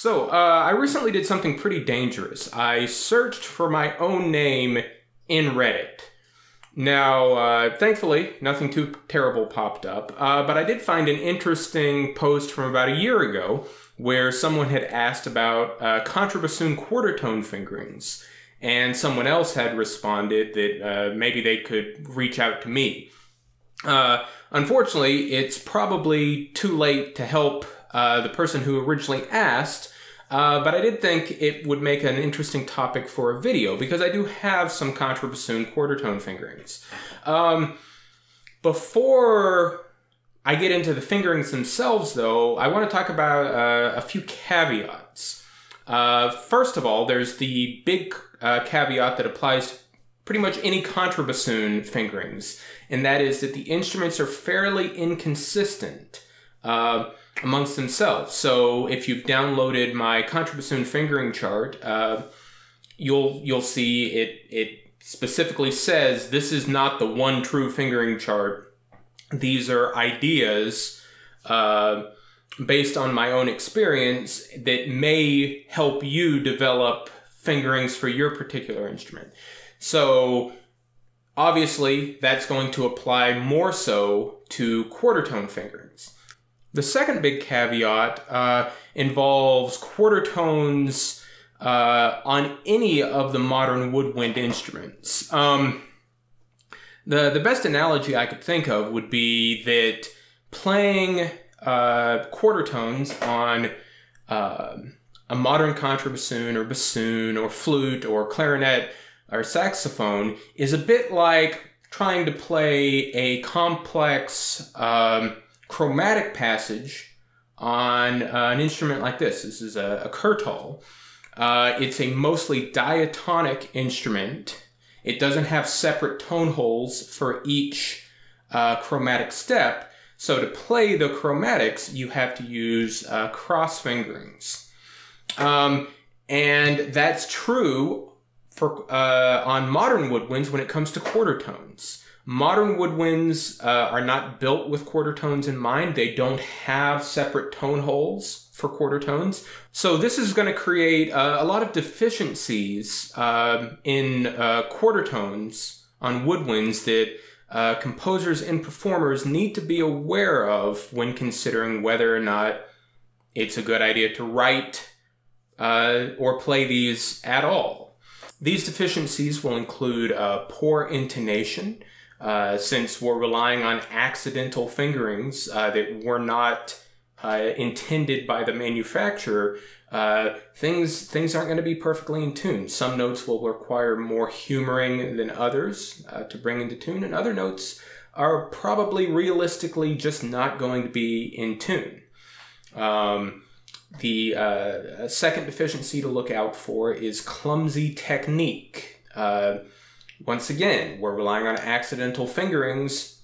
So, uh, I recently did something pretty dangerous. I searched for my own name in Reddit. Now, uh, thankfully, nothing too terrible popped up, uh, but I did find an interesting post from about a year ago where someone had asked about uh, contrabassoon quarter tone fingerings, and someone else had responded that uh, maybe they could reach out to me. Uh, unfortunately, it's probably too late to help uh, the person who originally asked, uh, but I did think it would make an interesting topic for a video because I do have some contrabassoon quarter tone fingerings. Um, before I get into the fingerings themselves, though, I want to talk about uh, a few caveats. Uh, first of all, there's the big uh, caveat that applies to pretty much any contrabassoon fingerings, and that is that the instruments are fairly inconsistent. Amongst themselves. So if you've downloaded my contrabassoon fingering chart, uh, you'll you'll see it it specifically says this is not the one true fingering chart. These are ideas uh, based on my own experience that may help you develop fingerings for your particular instrument. So obviously that's going to apply more so to quarter tone fingerings. The second big caveat uh, involves quarter tones uh, on any of the modern woodwind instruments. Um, the, the best analogy I could think of would be that playing uh, quarter tones on uh, a modern contrabassoon or bassoon or flute or clarinet or saxophone is a bit like trying to play a complex um, chromatic passage on uh, an instrument like this. This is a, a. Uh, it's a mostly diatonic instrument. It doesn't have separate tone holes for each uh, chromatic step. So to play the chromatics, you have to use uh, cross fingerings. Um, and that's true for uh, on modern woodwinds when it comes to quarter tones. Modern woodwinds uh, are not built with quarter tones in mind. They don't have separate tone holes for quarter tones. So this is going to create uh, a lot of deficiencies uh, in uh, quarter tones on woodwinds that uh, composers and performers need to be aware of when considering whether or not it's a good idea to write uh, or play these at all. These deficiencies will include poor intonation, uh, since we're relying on accidental fingerings uh, that were not uh, intended by the manufacturer, uh, things things aren't going to be perfectly in tune. Some notes will require more humoring than others uh, to bring into tune, and other notes are probably realistically just not going to be in tune. Um, the uh, second deficiency to look out for is clumsy technique. Uh, once again, we're relying on accidental fingerings,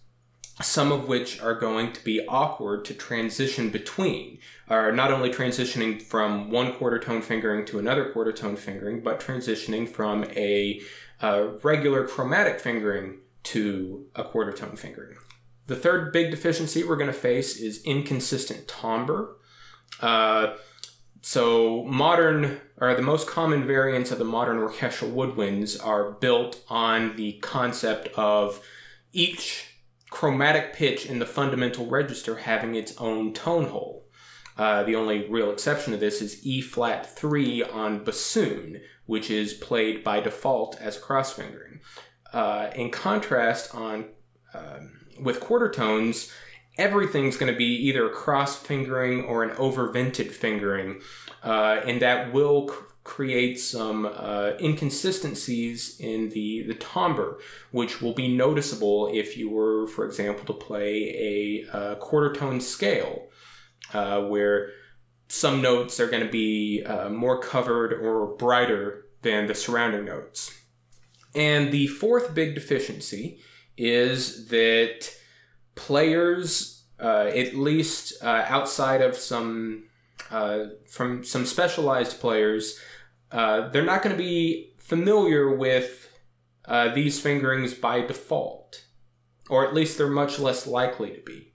some of which are going to be awkward to transition between, are not only transitioning from one quarter tone fingering to another quarter tone fingering, but transitioning from a uh, regular chromatic fingering to a quarter tone fingering. The third big deficiency we're going to face is inconsistent timbre. Uh, so modern, or the most common variants of the modern orchestral woodwinds are built on the concept of each chromatic pitch in the fundamental register having its own tone hole. Uh, the only real exception to this is E flat 3 on bassoon, which is played by default as cross fingering. Uh, in contrast, on uh, with quarter tones, everything's going to be either cross fingering or an overvented fingering, uh, and that will create some uh, inconsistencies in the, the timbre, which will be noticeable if you were, for example, to play a, a quarter tone scale, uh, where some notes are going to be uh, more covered or brighter than the surrounding notes. And the fourth big deficiency is that players, uh, at least uh, outside of some uh, from some specialized players, uh, they're not going to be familiar with uh, these fingerings by default, or at least they're much less likely to be.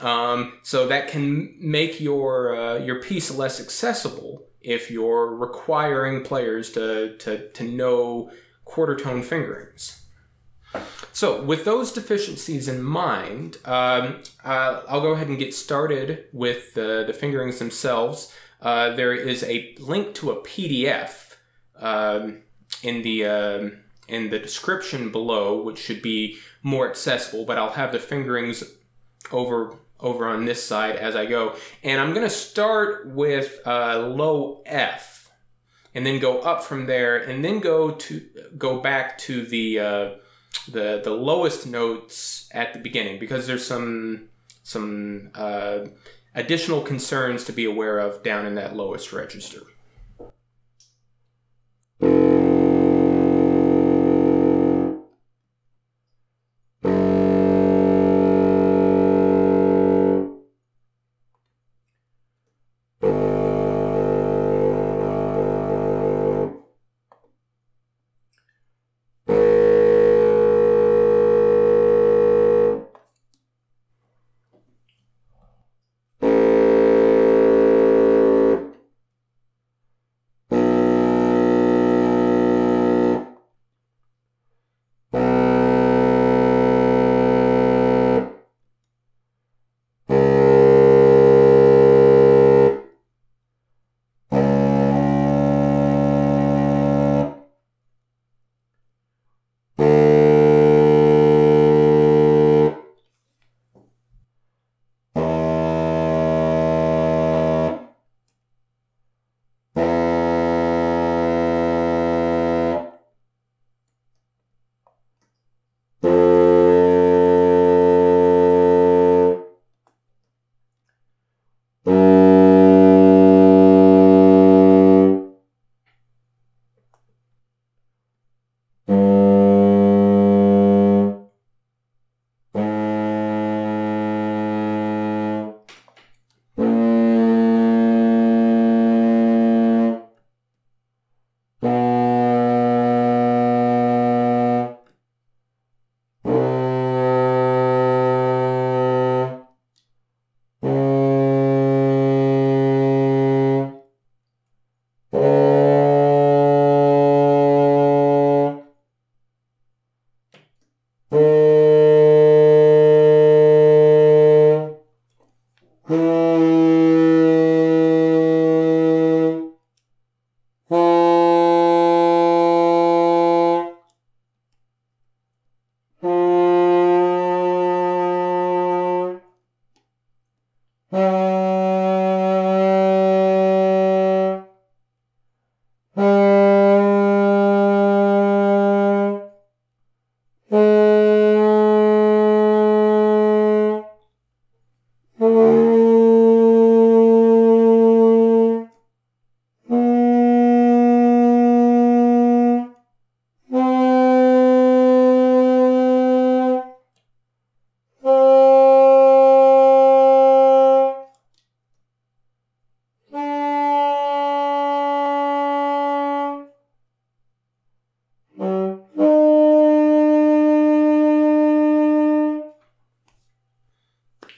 Um, so that can make your uh, your piece less accessible if you're requiring players to to, to know quarter tone fingerings. So, with those deficiencies in mind, um, uh, I'll go ahead and get started with the, the fingerings themselves. Uh, there is a link to a PDF um, in the um, in the description below, which should be more accessible. But I'll have the fingerings over over on this side as I go, and I'm going to start with uh, low F, and then go up from there, and then go to go back to the uh, the the lowest notes at the beginning because there's some some uh, additional concerns to be aware of down in that lowest register.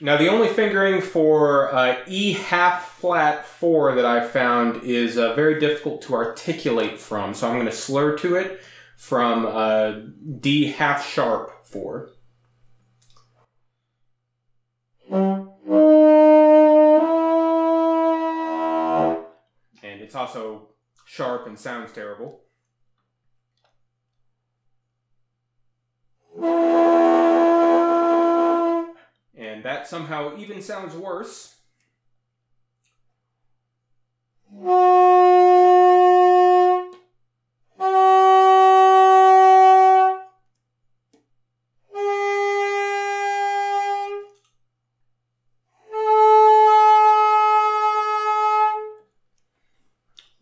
Now, the only fingering for uh, E half flat 4 that I found is uh, very difficult to articulate from, so I'm going to slur to it from uh, D half sharp 4. And it's also sharp and sounds terrible. That somehow even sounds worse.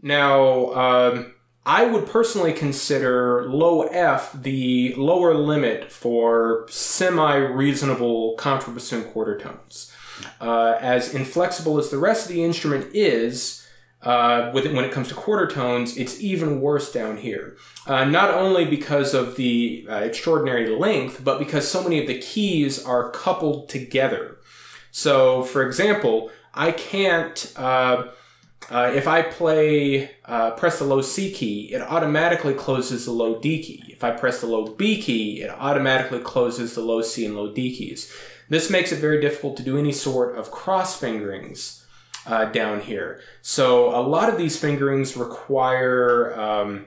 Now, um, I would personally consider low F the lower limit for semi reasonable contrabassoon quarter tones. Uh, as inflexible as the rest of the instrument is, uh, with it, when it comes to quarter tones, it's even worse down here. Uh, not only because of the uh, extraordinary length, but because so many of the keys are coupled together. So, for example, I can't. Uh, if I play uh, press the low C key, it automatically closes the low D key. If I press the low B key, it automatically closes the low C and low D keys. This makes it very difficult to do any sort of cross fingerings uh, down here. So a lot of these fingerings require um,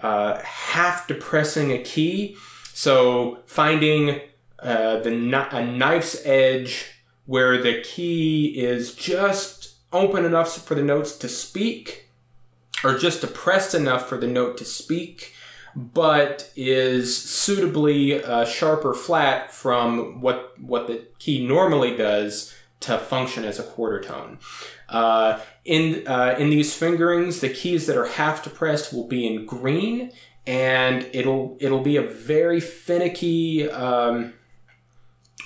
uh, half depressing a key. So finding uh, the a knife's edge where the key is just open enough for the notes to speak or just depressed enough for the note to speak but is suitably uh, sharp or flat from what what the key normally does to function as a quarter tone. Uh, in uh, in these fingerings, the keys that are half depressed will be in green, and it'll it'll be a very finicky um,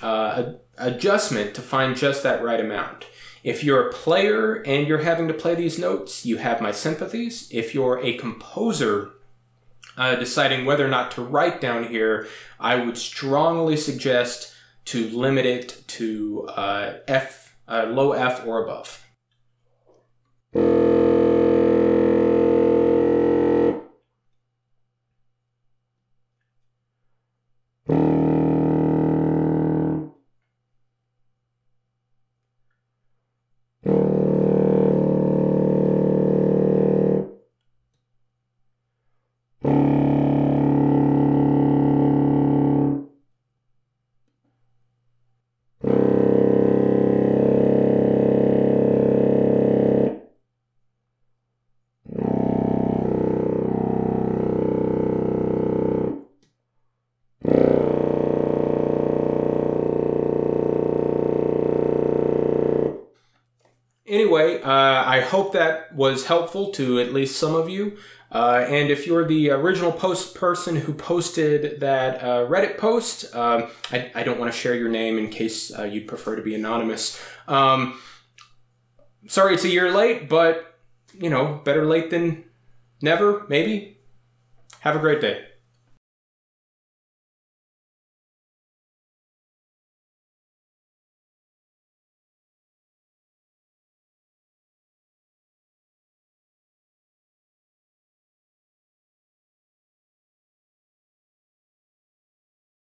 uh, adjustment to find just that right amount. If you're a player and you're having to play these notes, you have my sympathies. If you're a composer uh, deciding whether or not to write down here, I would strongly suggest to limit it to uh, F, uh, low F or above. Anyway, uh, I hope that was helpful to at least some of you. Uh, and if you're the original post person who posted that uh, Reddit post, um, I, I, don't want to share your name in case uh, you'd prefer to be anonymous. Um, sorry it's a year late, but, you know, better late than never, maybe. Have a great day.